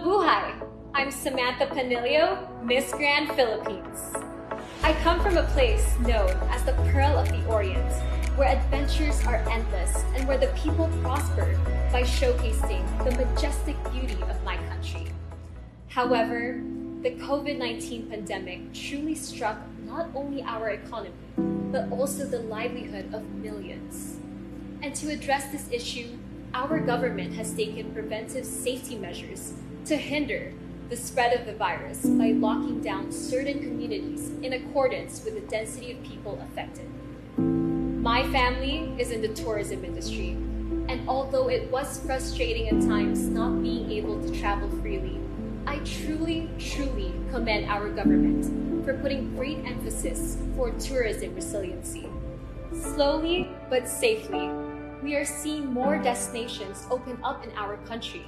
Mabuhay! I'm Samantha Panlilio, Miss Grand Philippines. I come from a place known as the Pearl of the Orient, where adventures are endless and where the people prosper by showcasing the majestic beauty of my country. However, the COVID 19 pandemic truly struck not only our economy, but also the livelihood of millions. And to address this issue, our government has taken preventive safety measures to hinder the spread of the virus by locking down certain communities in accordance with the density of people affected. My family is in the tourism industry, and although it was frustrating at times not being able to travel freely, I truly, truly commend our government for putting great emphasis for tourism resiliency. Slowly but safely, we are seeing more destinations open up in our country.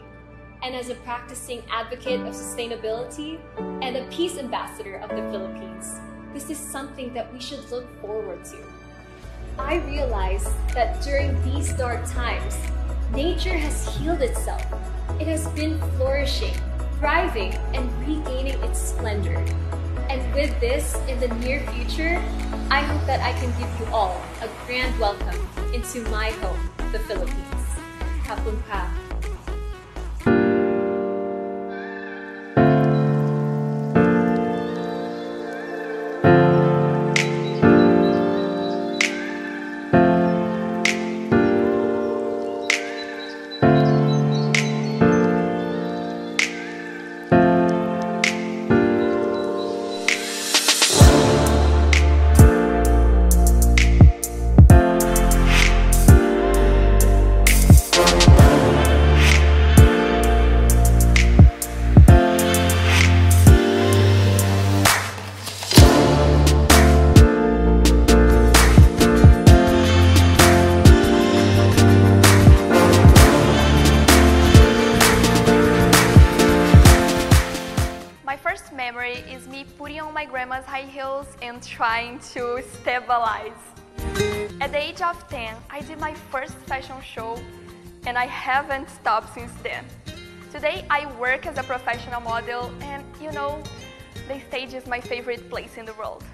And as a practicing advocate of sustainability and a peace ambassador of the Philippines, this is something that we should look forward to. I realize that during these dark times, nature has healed itself. It has been flourishing, thriving, and regaining its splendor. And with this, in the near future, I hope that I can give you all a grand welcome into my home, the Philippines. Kapun high heels and trying to stabilize. At the age of 10, I did my first fashion show and I haven't stopped since then. Today, I work as a professional model and you know, the stage is my favorite place in the world.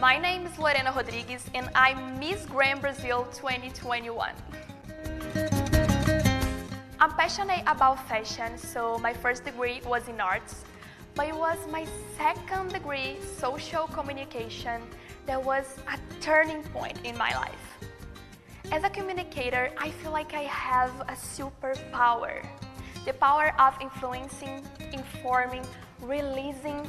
My name is Lorena Rodrigues and I'm Miss Grand Brazil 2021. I'm passionate about fashion, so my first degree was in arts, but it was my second degree, social communication, that was a turning point in my life. As a communicator, I feel like I have a superpower the power of influencing, informing, releasing.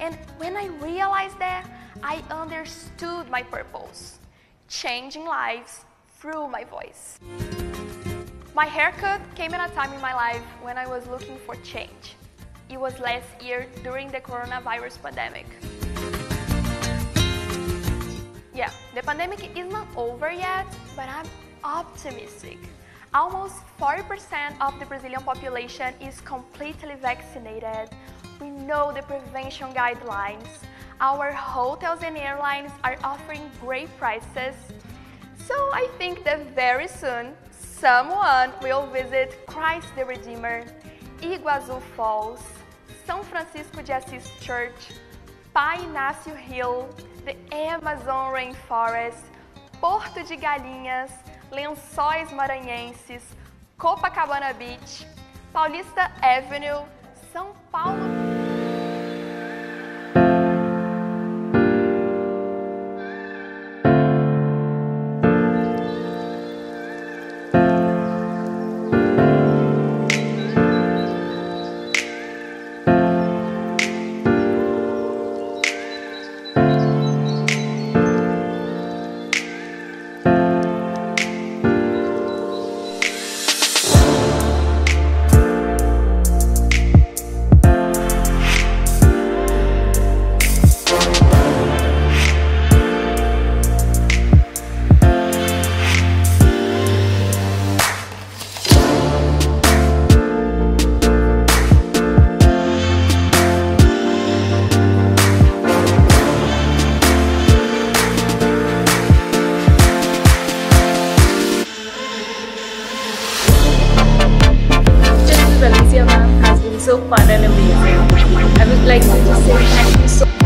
And when I realized that, I understood my purpose changing lives through my voice. My haircut came at a time in my life when I was looking for change. It was last year during the coronavirus pandemic. Yeah, the pandemic is not over yet, but I'm optimistic. Almost 40% of the Brazilian population is completely vaccinated. We know the prevention guidelines. Our hotels and airlines are offering great prices. So I think that very soon someone will visit Christ the Redeemer, Iguazu Falls, São Francisco de Assis Church, Pai Inácio Hill, the Amazon Rainforest, Porto de Galinhas, Lençóis Maranhenses, Copacabana Beach, Paulista Avenue, São so fun and amazing. I would like thank you so